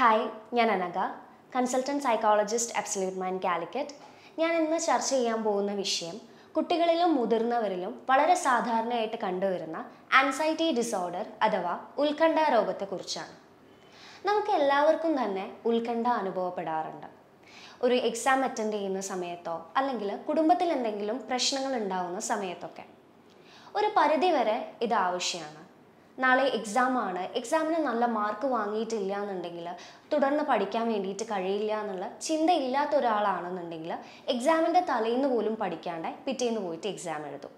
Hi ഞാൻ Anagha. Consultant psychologist absolute mind Calicut ഞാൻ ഇന്ന് ചർച്ച ചെയ്യാൻ പോകുന്ന വിഷയം കുട്ടികളിലും മുതിർന്നവരിലും വളരെ സാധാരണയായിട്ട് കണ്ടുവരുന്ന ആൻസൈറ്റി ഡിസോർഡർ അഥവാ ഉത്കണ്ഠ രോഗത്തെക്കുറിച്ചാണ്. നമുക്ക് എല്ലാവർക്കും തന്നെ ഉത്കണ്ഠ അനുഭവപ്പെടാറുണ്ട്. ഒരു എക്സാം അറ്റൻഡ് ചെയ്യുന്ന സമയത്തോ അല്ലെങ്കിൽ കുടുംബത്തിൽ എന്തെങ്കിലും പ്രശ്നങ്ങൾ ഉണ്ടാവുന്ന സമയത്തൊക്കെ. ഒരു പരിധിവരെ ഇത് ആവശ്യമാണ്. നാളെ എക്സാം ആണ്. എക്സാമിന് നല്ല മാർക്ക് വാങ്ങിയിട്ടില്ല എന്നുണ്ടെങ്കിൽ തുടർന്ന് പഠിക്കാൻ വേണ്ടിയിട്ട് കഴിയില്ല എന്നുള്ള ചിന്ത ഇല്ലാത്ത ഒരാളാണെന്നുണ്ടെങ്കിൽ എക്സാമിന്റെ തലേന്ന് പോലും പഠിക്കാണ്ട് പിറ്റേന്ന് പോയിട്ട് എക്സാം എഴുതും.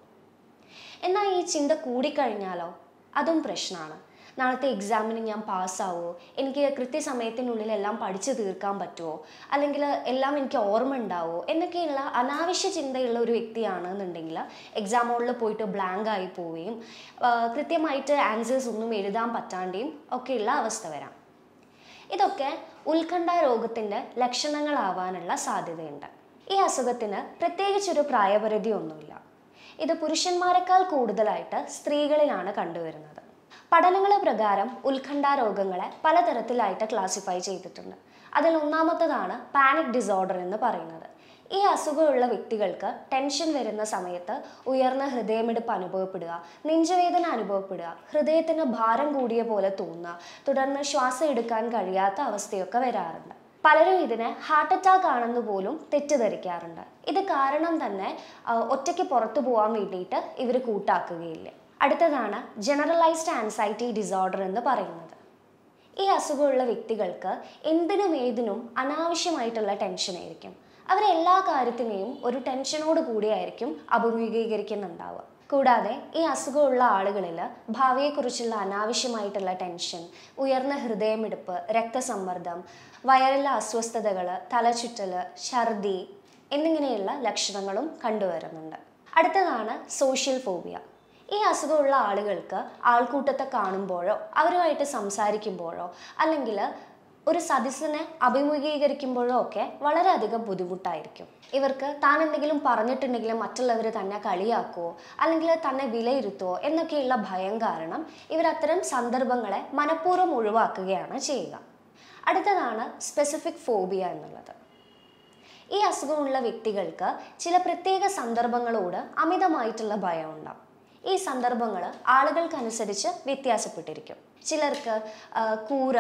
എന്നാൽ ഈ ചിന്ത കൂടിക്കഴിഞ്ഞാലോ? അതും പ്രശ്നമാണ്. നാളത്തെ എക്സാമിന് ഞാൻ പാസ്സാവോ? എനിക്ക് കൃത്യസമയത്തിനുള്ളിൽ എല്ലാം പഠിച്ചു തീർക്കാൻ പറ്റുമോ അല്ലെങ്കിൽ എല്ലാം എനിക്ക് ഓർമ്മ ഉണ്ടാവോ? എന്നൊക്കെയുള്ള അനാവശ്യ ചിന്തയുള്ള ഒരു വ്യക്തിയാണെന്നുണ്ടെങ്കിൽ എക്സാം ഹോളിൽ പോയിട്ട് ബ്ലാങ്ക് ആയി പോവുകയും കൃത്യമായിട്ട് ആൻസേഴ്സ് ഒന്നും എഴുതാൻ പറ്റാണ്ടെയും ഒക്കെയുള്ള അവസ്ഥ വരാം. ഇതൊക്കെ ഉത്കണ്ഠ രോഗത്തിന്റെ ലക്ഷണങ്ങളാവാനുള്ള സാധ്യതയുണ്ട്. ഈ അസുഖത്തിന് പ്രത്യേകിച്ചൊരു പ്രായപരിധി ഒന്നുമില്ല. ഇത് പുരുഷന്മാരെക്കാൾ കൂടുതലായിട്ട് സ്ത്രീകളിലാണ് കണ്ടുവരുന്നത്. പഠനങ്ങൾ പ്രകാരം ഉത്കണ്ഠ രോഗങ്ങളെ പലതരത്തിലായിട്ട് ക്ലാസിഫൈ ചെയ്തിട്ടുണ്ട്. അതിൽ ഒന്നാമത്തതാണ് പാനിക് ഡിസോർഡർ എന്ന് പറയുന്നത്. ഈ അസുഖമുള്ള വ്യക്തികൾക്ക് ടെൻഷൻ വരുന്ന സമയത്ത് ഉയർന്ന ഹൃദയമിടിപ്പ് അനുഭവപ്പെടുക നെഞ്ചുവേദന അനുഭവപ്പെടുക ഹൃദയത്തിന് ഭാരം കൂടിയ പോലെ തോന്നുക തുടർന്ന് ശ്വാസം എടുക്കാൻ കഴിയാത്ത അവസ്ഥയൊക്കെ വരാറുണ്ട്. പലരും ഇതിനെ ഹാർട്ട് അറ്റാക്ക് ആണെന്ന് പോലും തെറ്റിദ്ധരിക്കാറുണ്ട്. ഇത് കാരണം തന്നെ ഒറ്റയ്ക്ക് പുറത്തു പോകാൻ വേണ്ടിയിട്ട് ഇവർ കൂട്ടാക്കുകയില്ല. അടുത്തതാണ് ജനറലൈസ്ഡ് ആൻസൈറ്റി ഡിസോർഡർ എന്ന് പറയുന്നത്. ഈ അസുഖമുള്ള വ്യക്തികൾക്ക് എന്തിനും ഏതിനും അനാവശ്യമായിട്ടുള്ള ടെൻഷനായിരിക്കും അവർ എല്ലാ കാര്യത്തിനെയും ഒരു ടെൻഷനോട് കൂടിയായിരിക്കും അഭിമുഖീകരിക്കുന്നുണ്ടാവുക. കൂടാതെ ഈ അസുഖമുള്ള ആളുകളിൽ ഭാവിയെക്കുറിച്ചുള്ള അനാവശ്യമായിട്ടുള്ള ടെൻഷൻ ഉയർന്ന ഹൃദയമിടിപ്പ് രക്തസമ്മർദ്ദം വയറിലെ അസ്വസ്ഥതകൾ തലചുറ്റൽ ഛർദി എന്നിങ്ങനെയുള്ള ലക്ഷണങ്ങളും കണ്ടുവരുന്നുണ്ട്. അടുത്തതാണ് സോഷ്യൽ ഫോബിയ ഈ അസുഖമുള്ള ആളുകൾക്ക് ആൾക്കൂട്ടത്തെ കാണുമ്പോഴോ അവരുമായിട്ട് സംസാരിക്കുമ്പോഴോ അല്ലെങ്കിൽ ഒരു സദസ്സിനെ അഭിമുഖീകരിക്കുമ്പോഴോ ഒക്കെ വളരെയധികം ബുദ്ധിമുട്ടായിരിക്കും. ഇവർക്ക് താൻ എന്തെങ്കിലും പറഞ്ഞിട്ടുണ്ടെങ്കിൽ മറ്റുള്ളവർ തന്നെ കളിയാക്കുമോ അല്ലെങ്കിൽ തന്നെ വിലയിരുത്തുമോ എന്നൊക്കെയുള്ള ഭയം കാരണം ഇവർ അത്തരം സന്ദർഭങ്ങളെ മനഃപൂർവം ഒഴിവാക്കുകയാണ് ചെയ്യുക. അടുത്തതാണ് സ്പെസിഫിക് ഫോബിയ എന്നുള്ളത്. ഈ അസുഖമുള്ള വ്യക്തികൾക്ക് ചില പ്രത്യേക സന്ദർഭങ്ങളോട് അമിതമായിട്ടുള്ള ഭയം ഉണ്ടാവും. ഈ സന്ദർഭങ്ങൾ ആളുകൾക്കനുസരിച്ച് വ്യത്യാസപ്പെട്ടിരിക്കും. ചിലർക്ക് കൂര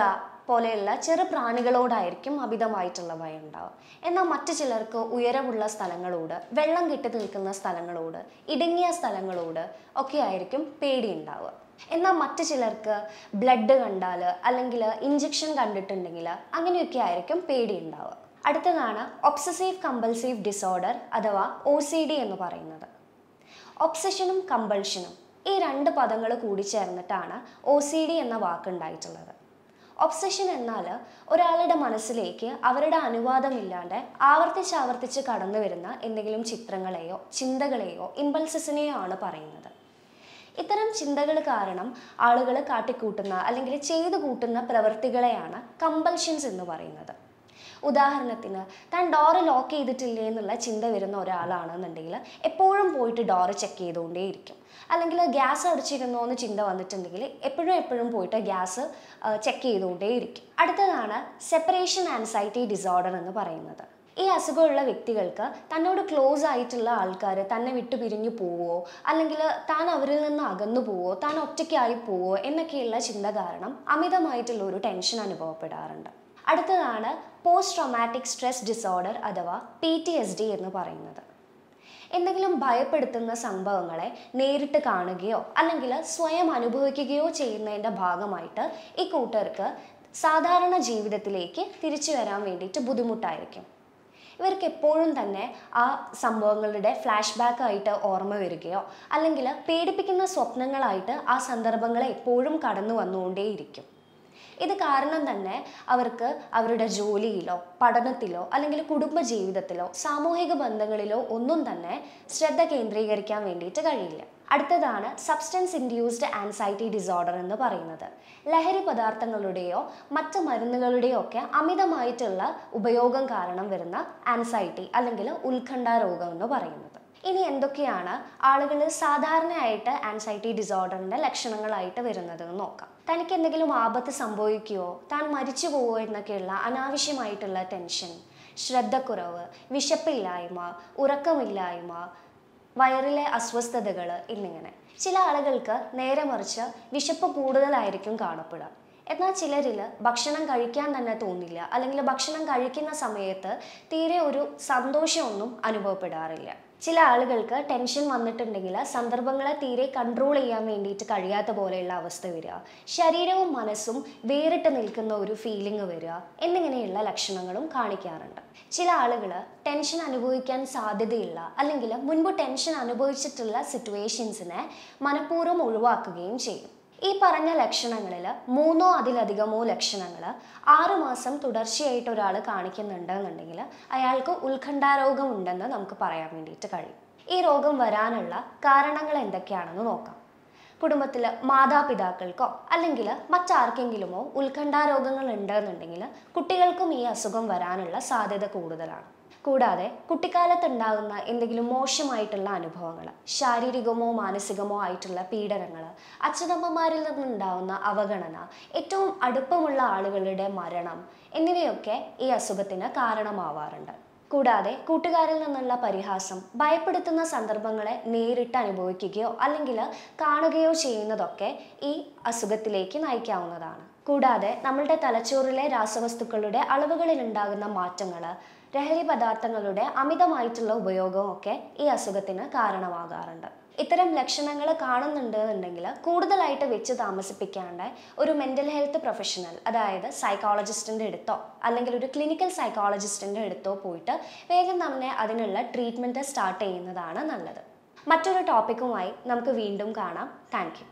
പോലെയുള്ള ചെറു പ്രാണികളോടായിരിക്കും അമിതമായിട്ടുള്ള ഭയം ഉണ്ടാവുക. എന്നാൽ മറ്റു ചിലർക്ക് ഉയരമുള്ള സ്ഥലങ്ങളോട് വെള്ളം കെട്ടി നിൽക്കുന്ന സ്ഥലങ്ങളോട് ഇടുങ്ങിയ സ്ഥലങ്ങളോട് ഒക്കെ ആയിരിക്കും പേടി ഉണ്ടാവുക. എന്നാൽ മറ്റു ചിലർക്ക് ബ്ലഡ് കണ്ടാൽ അല്ലെങ്കിൽ ഇഞ്ചക്ഷൻ കണ്ടിട്ടുണ്ടെങ്കിൽ അങ്ങനെയൊക്കെ ആയിരിക്കും പേടി ഉണ്ടാവുക. അടുത്തതാണ് ഒബ്സസീവ് കമ്പൽസീവ് ഡിസോർഡർ അഥവാ ഒ എന്ന് പറയുന്നത്. ഒബ്സഷനും കമ്പൾഷനും ഈ രണ്ട് പദങ്ങൾ കൂടി ചേർന്നിട്ടാണ് ഒ സി ഡി എന്ന വാക്കുണ്ടായിട്ടുള്ളത് ഒബ്സഷൻ എന്നാൽ ഒരാളുടെ മനസ്സിലേക്ക് അവരുടെ അനുവാദമില്ലാണ്ട് ആവർത്തിച്ച് ആവർത്തിച്ച് കടന്നു വരുന്ന എന്തെങ്കിലും ചിത്രങ്ങളെയോ ചിന്തകളെയോ ഇമ്പൾസസിനെയോ ആണ് പറയുന്നത്. ഇത്തരം ചിന്തകൾ കാരണം ആളുകൾ കാട്ടിക്കൂട്ടുന്ന അല്ലെങ്കിൽ ചെയ്തു കൂട്ടുന്ന പ്രവൃത്തികളെയാണ് കമ്പൾഷൻസ് എന്ന് പറയുന്നത്. ഉദാഹരണത്തിന് താൻ ഡോറ് ലോക്ക് ചെയ്തിട്ടില്ലേ എന്നുള്ള ചിന്ത വരുന്ന ഒരാളാണെന്നുണ്ടെങ്കിൽ എപ്പോഴും പോയിട്ട് ഡോറ് ചെക്ക് ചെയ്തുകൊണ്ടേയിരിക്കും. അല്ലെങ്കിൽ ഗ്യാസ് അടിച്ചിരുന്നോ എന്ന് ചിന്ത വന്നിട്ടുണ്ടെങ്കിൽ എപ്പോഴും എപ്പോഴും പോയിട്ട് ഗ്യാസ് ചെക്ക് ചെയ്തുകൊണ്ടേയിരിക്കും. അടുത്തതാണ് സെപ്പറേഷൻ ആൻസൈറ്റി ഡിസോർഡർ എന്ന് പറയുന്നത്. ഈ അസുഖമുള്ള വ്യക്തികൾക്ക് തന്നോട് ക്ലോസ് ആയിട്ടുള്ള ആൾക്കാർ തന്നെ വിട്ടു പിരിഞ്ഞു പോവോ അല്ലെങ്കിൽ താൻ അവരിൽ നിന്ന് അകന്നു പോവോ താൻ ഒറ്റയ്ക്കായി പോവോ എന്നൊക്കെയുള്ള ചിന്ത കാരണം അമിതമായിട്ടുള്ള ഒരു ടെൻഷൻ അനുഭവപ്പെടാറുണ്ട്. അടുത്തതാണ് പോസ്റ്റ് ട്രോമാറ്റിക് സ്ട്രെസ് ഡിസോർഡർ അഥവാ പി ടി എസ് ഡി എന്ന് പറയുന്നത്. എന്തെങ്കിലും ഭയപ്പെടുത്തുന്ന സംഭവങ്ങളെ നേരിട്ട് കാണുകയോ അല്ലെങ്കിൽ സ്വയം അനുഭവിക്കുകയോ ചെയ്യുന്നതിന്റെ ഭാഗമായിട്ട് ഈ കൂട്ടർക്ക് സാധാരണ ജീവിതത്തിലേക്ക് തിരിച്ചു വരാൻ വേണ്ടിയിട്ട് ബുദ്ധിമുട്ടായിരിക്കും. ഇവർക്ക് എപ്പോഴും തന്നെ ആ സംഭവങ്ങളുടെ ഫ്ലാഷ് ബാക്ക് ആയിട്ട് ഓർമ്മ വരികയോ അല്ലെങ്കിൽ പേടിപ്പിക്കുന്ന സ്വപ്നങ്ങളായിട്ട് ആ സന്ദർഭങ്ങളെ എപ്പോഴും കടന്നു വന്നുകൊണ്ടേയിരിക്കും. ഇത് കാരണം തന്നെ അവർക്ക് അവരുടെ ജോലിയിലോ പഠനത്തിലോ അല്ലെങ്കിൽ കുടുംബ ജീവിതത്തിലോ സാമൂഹിക ബന്ധങ്ങളിലോ ഒന്നും തന്നെ ശ്രദ്ധ കേന്ദ്രീകരിക്കാൻ വേണ്ടിയിട്ട് കഴിയില്ല. അടുത്തതാണ് സബ്സ്റ്റൻസ് ഇൻഡ്യൂസ്ഡ് ആൻസൈറ്റി ഡിസോർഡർ എന്ന് പറയുന്നത്. ലഹരി പദാർത്ഥങ്ങളുടെയോ മറ്റ് മരുന്നുകളുടെയോ ഒക്കെ അമിതമായിട്ടുള്ള ഉപയോഗം കാരണം വരുന്ന ആൻസൈറ്റി അല്ലെങ്കിൽ ഉത്കണ്ഠ രോഗം എന്ന് പറയുന്നത്. ഇനി എന്തൊക്കെയാണ് ആളുകൾ സാധാരണയായിട്ട് ആൻസൈറ്റി ഡിസോർഡറിന്റെ ലക്ഷണങ്ങളായിട്ട് വരുന്നത് നോക്കാം. തനിക്ക് എന്തെങ്കിലും ആപത്ത് സംഭവിക്കുകയോ താൻ മരിച്ചു പോവോ എന്നൊക്കെയുള്ള അനാവശ്യമായിട്ടുള്ള ടെൻഷൻ ശ്രദ്ധക്കുറവ് വിശപ്പില്ലായ്മ ഉറക്കമില്ലായ്മ വയറിലെ അസ്വസ്ഥതകൾ എന്നിങ്ങനെ. ചില ആളുകൾക്ക് നേരെ മറിച്ച് വിശപ്പ് കൂടുതലായിരിക്കും കാണപ്പെടുക. എന്നാൽ ചിലരിൽ ഭക്ഷണം കഴിക്കാൻ തന്നെ തോന്നില്ല അല്ലെങ്കിൽ ഭക്ഷണം കഴിക്കുന്ന സമയത്ത് തീരെ ഒരു സന്തോഷമൊന്നും അനുഭവപ്പെടാറില്ല. ചില ആളുകൾക്ക് ടെൻഷൻ വന്നിട്ടുണ്ടെങ്കിൽ സന്ദർഭങ്ങളെ തീരെ കൺട്രോൾ ചെയ്യാൻ വേണ്ടിയിട്ട് കഴിയാത്ത പോലെയുള്ള അവസ്ഥ വരിക. ശരീരവും മനസ്സും വേറിട്ട് നിൽക്കുന്ന ഒരു ഫീലിംഗ് വരിക എന്നിങ്ങനെയുള്ള ലക്ഷണങ്ങളും കാണിക്കാറുണ്ട്. ചില ആളുകൾ ടെൻഷൻ അനുഭവിക്കാൻ സാധ്യതയില്ല അല്ലെങ്കിൽ മുൻപ് ടെൻഷൻ അനുഭവിച്ചിട്ടുള്ള സിറ്റുവേഷൻസിനെ മനഃപൂർവം ഒഴിവാക്കുകയും ചെയ്യും. ഈ പറഞ്ഞ ലക്ഷണങ്ങളിൽ മൂന്നോ അതിലധികമോ ലക്ഷണങ്ങൾ ആറുമാസം തുടർച്ചയായിട്ട് ഒരാൾ കാണിക്കുന്നുണ്ടെന്നുണ്ടെങ്കിൽ അയാൾക്ക് ഉത്കണ്ഠാരോഗം ഉണ്ടെന്ന് നമുക്ക് പറയാൻ വേണ്ടിയിട്ട് കഴിയും. ഈ രോഗം വരാനുള്ള കാരണങ്ങൾ എന്തൊക്കെയാണെന്ന് നോക്കാം. കുടുംബത്തിൽ മാതാപിതാക്കൾക്കോ അല്ലെങ്കിൽ മറ്റാർക്കെങ്കിലുമോ ഉത്കണ്ഠാരോഗങ്ങൾ ഉണ്ടെന്നുണ്ടെങ്കിൽ കുട്ടികൾക്കും ഈ അസുഖം വരാനുള്ള സാധ്യത കൂടുതലാണ്. കൂടാതെ കുട്ടിക്കാലത്ത് ഉണ്ടാകുന്ന എന്തെങ്കിലും മോശമായിട്ടുള്ള അനുഭവങ്ങൾ ശാരീരികമോ മാനസികമോ ആയിട്ടുള്ള പീഡനങ്ങൾ അച്ഛനമ്മമാരിൽ നിന്നുണ്ടാവുന്ന അവഗണന ഏറ്റവും അടുപ്പമുള്ള ആളുകളുടെ മരണം എന്നിവയൊക്കെ ഈ അസുഖത്തിന് കാരണമാവാറുണ്ട്. കൂടാതെ കൂട്ടുകാരിൽ നിന്നുള്ള പരിഹാസം ഭയപ്പെടുത്തുന്ന സന്ദർഭങ്ങളെ നേരിട്ട് അനുഭവിക്കുകയോ അല്ലെങ്കിൽ കാണുകയോ ചെയ്യുന്നതൊക്കെ ഈ അസുഖത്തിലേക്ക് നയിക്കാവുന്നതാണ്. കൂടാതെ നമ്മളുടെ തലച്ചോറിലെ രാസവസ്തുക്കളുടെ അളവുകളിൽ ഉണ്ടാകുന്ന മാറ്റങ്ങൾ ലഹരി പദാർത്ഥങ്ങളുടെ അമിതമായിട്ടുള്ള ഉപയോഗവും ഉപയോഗമൊക്കെ ഈ അസുഖത്തിന് കാരണമാകാറുണ്ട്. ഇത്തരം ലക്ഷണങ്ങൾ കാണുന്നുണ്ട് എന്നുണ്ടെങ്കിൽ കൂടുതലായിട്ട് വെച്ച് താമസിപ്പിക്കാണ്ട് ഒരു മെന്റൽ ഹെൽത്ത് പ്രൊഫഷണൽ അതായത് സൈക്കോളജിസ്റ്റിന്റെ അടുത്തോ അല്ലെങ്കിൽ ഒരു ക്ലിനിക്കൽ സൈക്കോളജിസ്റ്റിന്റെ അടുത്തോ പോയിട്ട് വേഗം തന്നെ അതിനുള്ള ട്രീറ്റ്മെന്റ് സ്റ്റാർട്ട് ചെയ്യുന്നതാണ് നല്ലത്. മറ്റൊരു ടോപ്പിക്കുമായി നമുക്ക് വീണ്ടും കാണാം. താങ്ക്